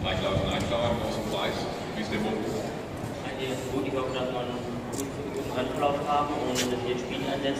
Einklang, Einklang aus dem Preis. Wie ist der Punkt? Ich hoffe, dass wir einen guten Anlauf haben und das Spiel einsetzen.